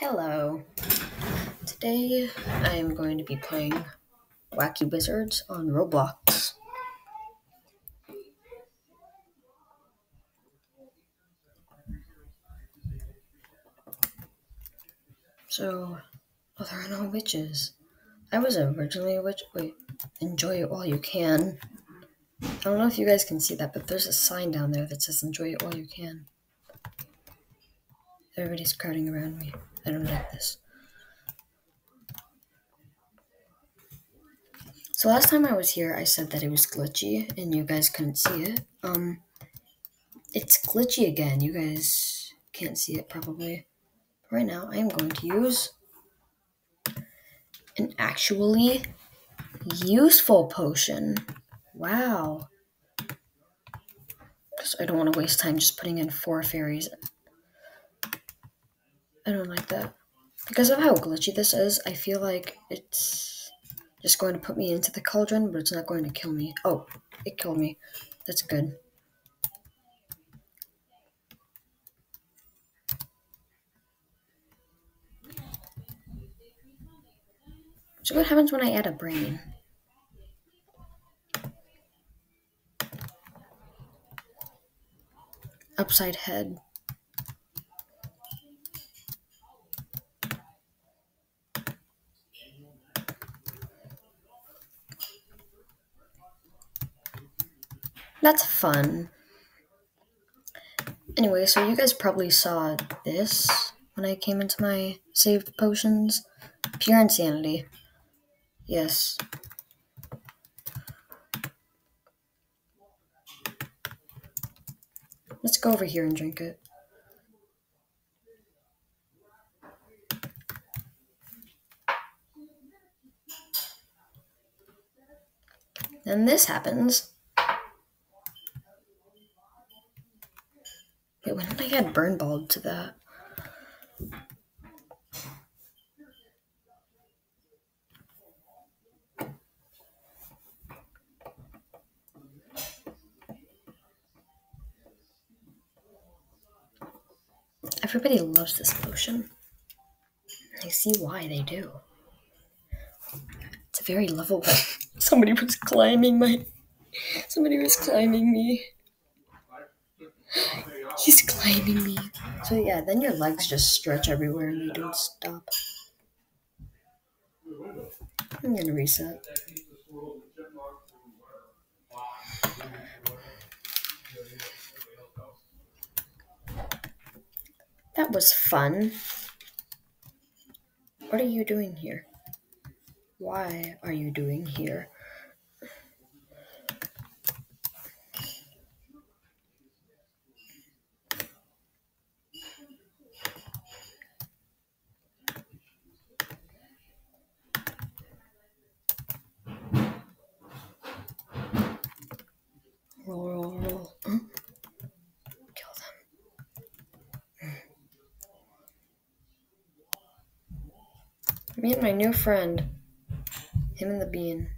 Hello. Today I am going to be playing Wacky Wizards on Roblox. So, oh, there are no witches. I was originally a witch. Wait, enjoy it while you can. I don't know if you guys can see that, but there's a sign down there that says enjoy it while you can. Everybody's crowding around me. I don't like this. So last time I was here, I said that it was glitchy and you guys couldn't see it. Um, it's glitchy again. You guys can't see it probably. Right now, I am going to use an actually useful potion. Wow. Because I don't want to waste time just putting in four fairies I don't like that. Because of how glitchy this is, I feel like it's just going to put me into the cauldron, but it's not going to kill me. Oh, it killed me. That's good. So what happens when I add a brain? Upside head. That's fun. Anyway, so you guys probably saw this when I came into my saved potions. Pure insanity. Yes. Let's go over here and drink it. Then this happens. Wait, when did I get burn balled to that? Everybody loves this potion. I see why they do. It's a very lovable. Somebody was climbing my. Somebody was climbing me. He's climbing me. So yeah, then your legs just stretch everywhere and they don't stop. I'm gonna reset. That was fun. What are you doing here? Why are you doing here? Roll, roll, roll. Kill them. Me and my new friend, him and the bean,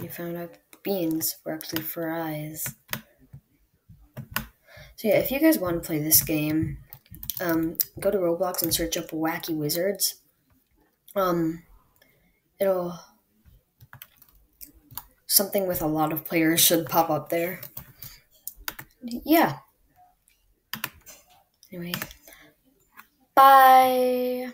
we found out beans were actually fries. So yeah, if you guys want to play this game, um, go to Roblox and search up Wacky Wizards. Um, it'll something with a lot of players should pop up there. Yeah. Anyway, bye.